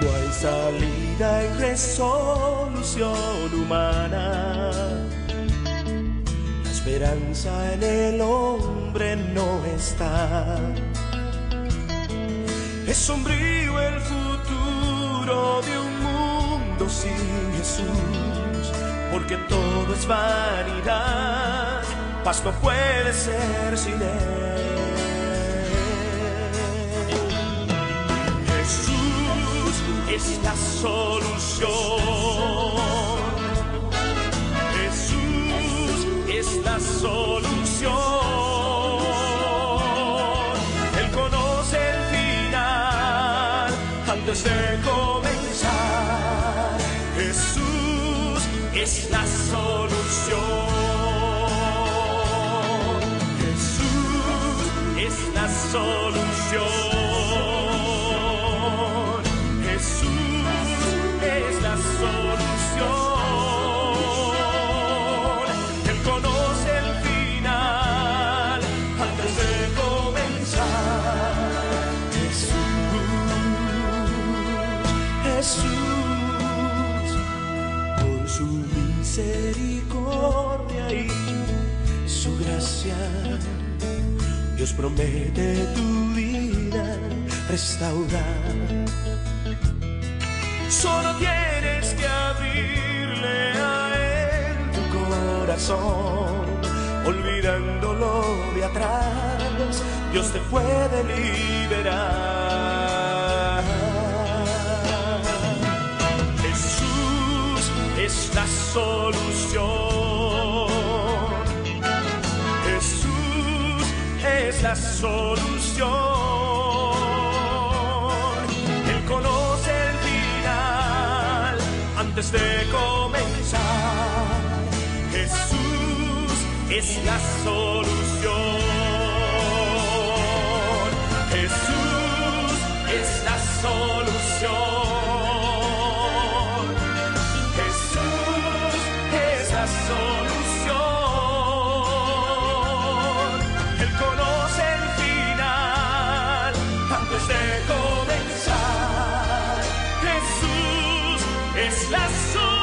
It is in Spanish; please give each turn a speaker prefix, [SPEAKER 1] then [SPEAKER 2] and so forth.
[SPEAKER 1] No hay salida y resolución humana. La esperanza en el hombre no está. Es sombrío el futuro de un mundo sin Jesús, porque todo es vanidad, paz puede ser sin Él. Es la solución. Jesús es la solución. Él conoce el final antes de comenzar. Jesús es la solución. Jesús es la solución. Jesús, por su misericordia y su gracia. Dios promete tu vida restaurar. Solo tienes que abrirle a él tu corazón, olvidándolo de atrás. Dios te puede liberar. Solución. Jesús es la solución. Él conoce el final antes de comenzar. Jesús es la solución. Es la solución.